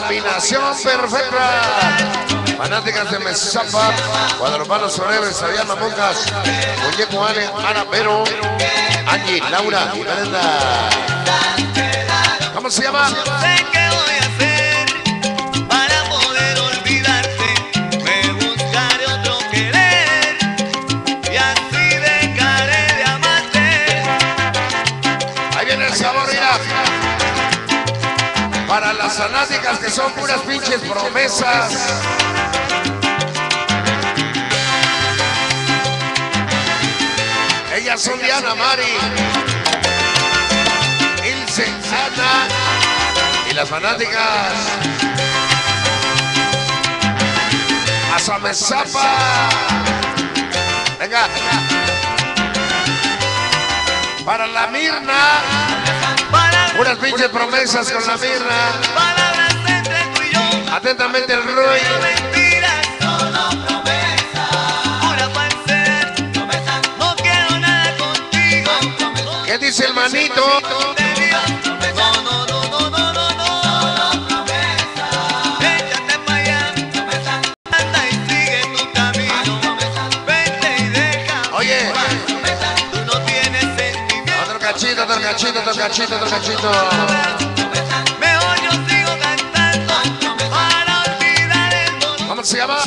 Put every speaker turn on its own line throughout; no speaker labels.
combinación perfecta. Fanáticas de Mesapa, Guadalupanos Forever, Sabiana Monjas, Muñeco Ale, Ana Pero, Angie, Laura y Brenda. ¿Cómo se llama? Son puras pinches promesas. Ellas son Diana Mari, Ilse, Ana y las fanáticas. Asamezapa. Venga. Para la Mirna. Unas pinches promesas con la Mirna. Atentamente el Roy.
Mentiras, solo promesas. Pura falsedad. No quiero nada contigo.
¿Qué dice el manito?
De Dios. No, no, no, no, no, no, no. Échate pa' allá. Anda y sigue tu camino. Vente y deja.
Oye,
Tú no tienes sentimiento.
otro cachito, otro cachito, otro cachito, otro cachito. Se llama?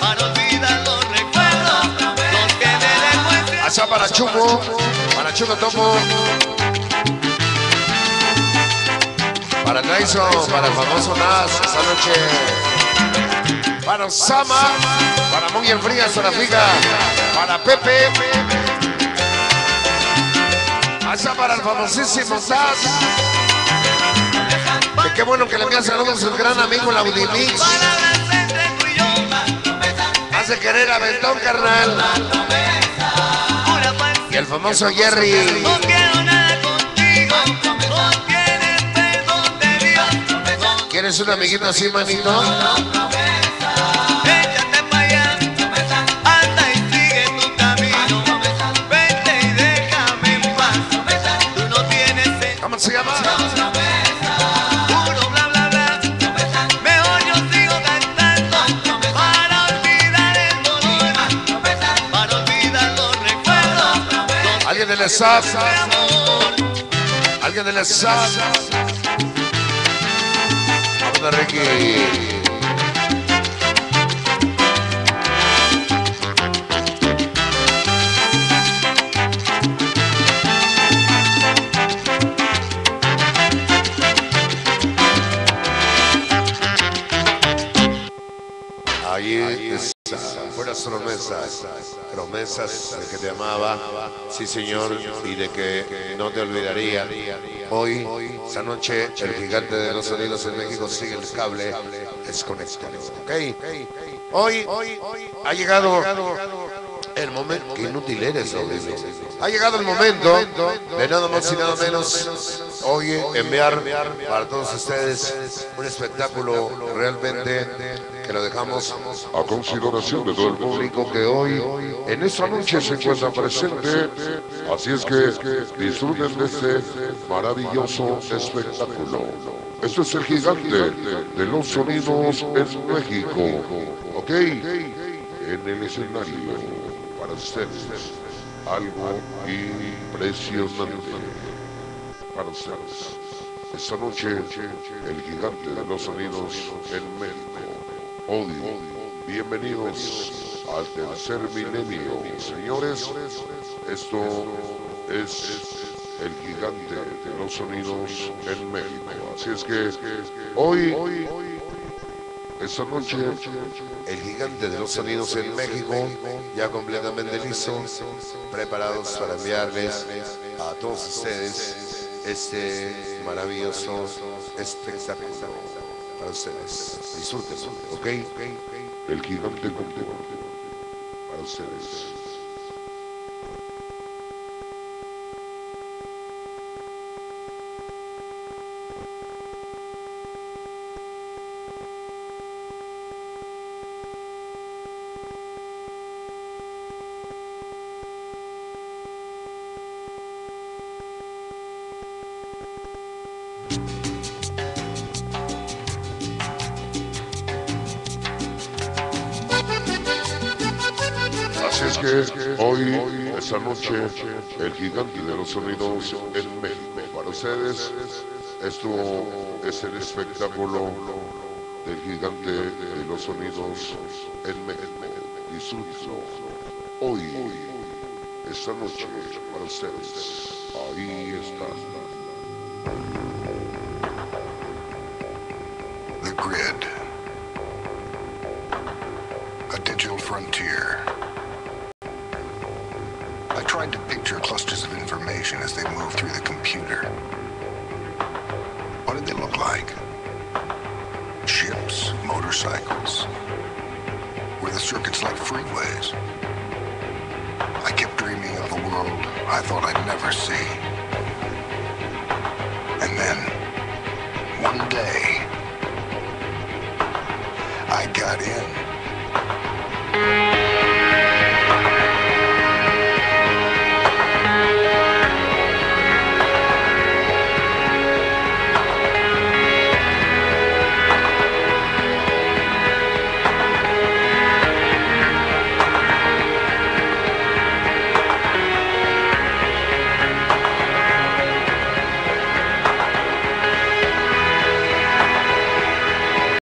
para olvidar los recuerdos, los que me demuestran.
Allá para Chupo, para Chupo Topo. Para Tyson, para el famoso Nas, esta noche. Para Osama, para Munger Frías, Zarafica, para Pepe. Allá para el famosísimo Nas. Que qué bueno que le envían saludos a su gran amigo Laudimix. Hace querer a Bentón, carnal. Y el famoso Jerry. ¿Quieres un amiguito así, manito? ¿Alguien del
amor.
¿Alguien del staff? Vamos Ricky. Allí está, promesas, promesas de que te amaba, sí señor, y de que no te olvidaría. Hoy, esta noche, el gigante de los sonidos en México sigue el cable desconectado, ¿ok? Hoy ha llegado el momento, que inútil eres, Rodrigo. Ha llegado el momento de nada más y nada menos hoy enviar para todos ustedes un espectáculo realmente que lo dejamos
a consideración de todo el público que hoy en esta noche se encuentra presente. Así es que disfruten de este maravilloso espectáculo. Esto es el gigante de los sonidos en México. ¿Ok? En el escenario para ustedes algo impresionante para. Esta noche el gigante de los sonidos en México. Bienvenidos al tercer milenio. Señores, esto es el gigante de los sonidos en México. Así es que hoy, esta noche,
el gigante de los sonidos en México ya completamente listo, preparados para enviarles a todos ustedes este maravilloso espectáculo para ustedes. Disfrútenlo, ¿ok?
el gigante para ustedes. Así es que hoy, esta noche, el gigante de los sonidos en México. Para ustedes, esto es el espectáculo del gigante de los sonidos en México. Disfrútenlo hoy, esta noche, para ustedes. Ahí está.
The Grid. A digital frontier. I tried to picture clusters of information as they move through the computer. What did they look like? Ships, motorcycles? Were the circuits like freeways? I kept dreaming of a world I thought I'd never see. And then, one day, I got in.